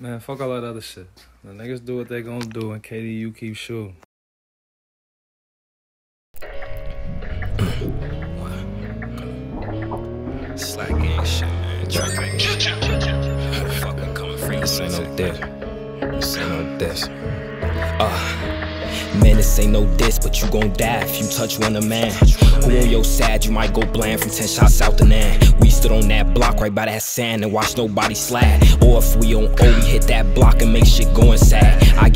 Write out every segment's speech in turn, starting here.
Man, fuck all that other shit. The niggas do what they gonna do, and KD, you keep shooting. Slack gang shit, man. Trap gang shit. Fucking coming free. This ain't no diss. This ain't no diss. Uh. Man, this ain't no diss, but you gon' die if you touch one of man. Who on your side, you might go bland from 10 shots out the nine. We stood on that block right by that sand and watch nobody slide. Or if we on O, we hit that block and make shit go inside. I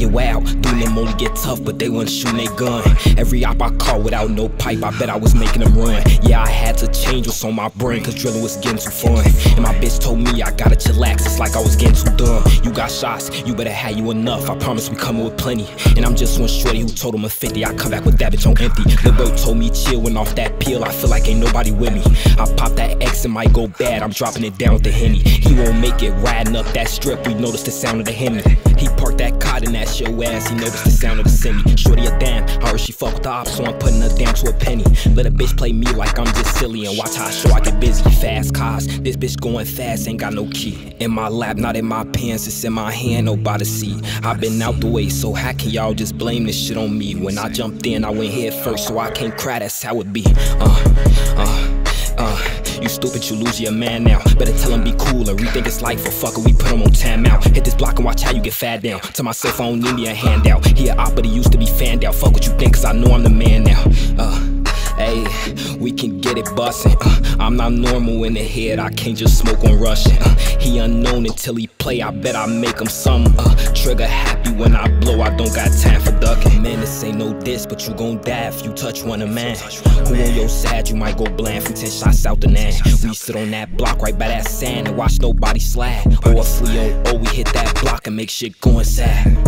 them only get tough, but they wasn't shoot their gun. Every op I caught without no pipe, I bet I was making them run. Yeah, I had to change what's on my brain, cause drilling was getting too fun. And my bitch told me I gotta chillax, it's like I was getting too dumb. You got shots, you better have you enough. I promise we coming with plenty. And I'm just one shorty who told him a 50. I come back with that bitch on empty. Lil' bro told me chill when off that pill. I feel like ain't nobody with me. I pop that X and might go bad. I'm dropping it down with the Henny. He won't make it riding up that strip. We notice the sound of the Henny. He parked that cot in that show ass. He noticed the sound of the semi. Shorty a damn. I heard she fuck with the ops, so I'm putting her down to a penny. Let a bitch play me like I'm just silly and watch how I show I get busy. Fast cars. This bitch going fast, ain't got no key. In my lap, not in my pants. It's in my hand, nobody see. i been out the way, so how can y'all just blame this shit on me? When I jumped in, I went head first, so I can't cry. That's how it be. Uh, uh, uh. You stupid, you lose your man now. Better tell him be cool cooler. Rethink his life, or fucker, we put him on timeout. Hit this block and watch how you get fat down. To myself, I don't need me a handout. He a op, but he used to be fanned out. Fuck what you think, cause I know I'm the man now. Uh. Can get it bustin'. Uh, I'm not normal in the head, I can't just smoke on Russian. Uh, he unknown until he play, I bet I make him some. Uh, trigger happy when I blow, I don't got time for ducking. Man, this ain't no diss, but you gon' die if you touch one of man. Who on your side, you might go bland from 10 shots out the nine. We sit on that block right by that sand and watch nobody slide. Or if we on O, we hit that block and make shit go inside.